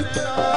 Hare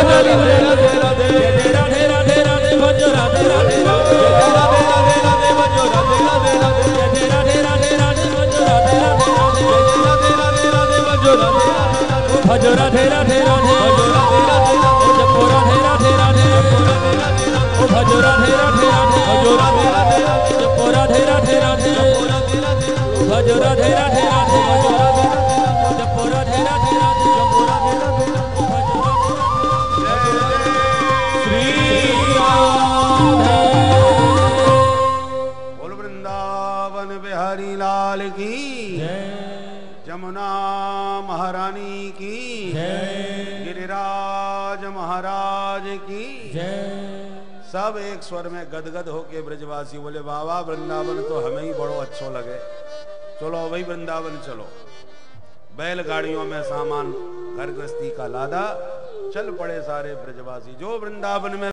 Radhe धेरा Radhe Radhe Radhe धेरा धेरा महारानी की जय। गिरिराज महाराज की। જય सब एक स्वर में गदगद होके ब्रजवासी बोले बाबा वृंदावन तो हमें ही बड़ो अच्छो लगे। चलो वही वृंदावन चलो। बैलगाड़ियों में सामान घर गृहस्थी का लादा। चल पड़े सारे ब्रजवासी जो वृंदावन में